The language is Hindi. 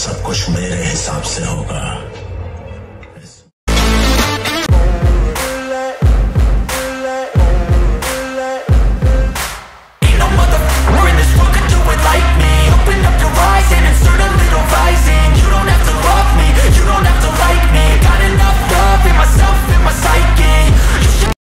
सब कुछ मेरे हिसाब से होगा।